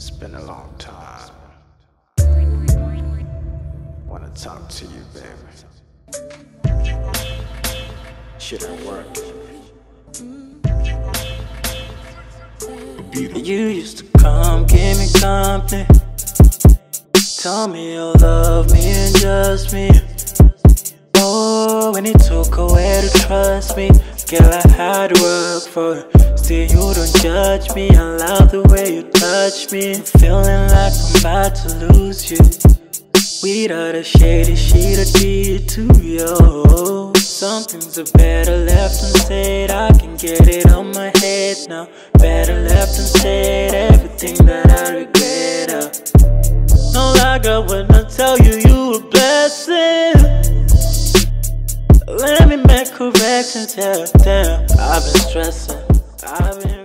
It's been a long time. Wanna talk to you, baby. Shit ain't work. You used to come, give me company. Tell me you'll love me and just me. Oh, when it took away to trust me, girl, I had to work for it. You don't judge me. I love the way you touch me. I'm feeling like I'm about to lose you. Without a shady sheet, I did to you. Some things are better left unsaid. I can get it on my head now. Better left unsaid. Everything that I regret. Uh. No girl, when I tell you you a blessing. Let me make corrections, yeah, damn. I've been stressing. I've been